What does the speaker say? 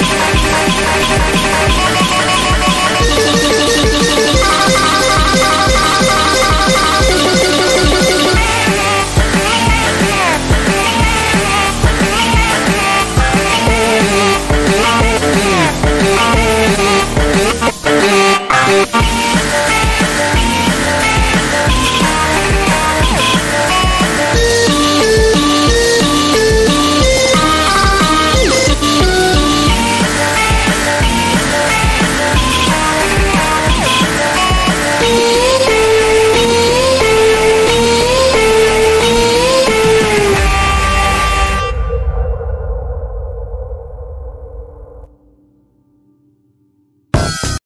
Thank you.